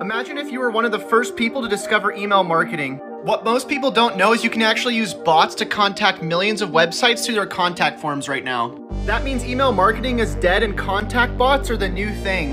Imagine if you were one of the first people to discover email marketing. What most people don't know is you can actually use bots to contact millions of websites through their contact forms right now. That means email marketing is dead and contact bots are the new thing.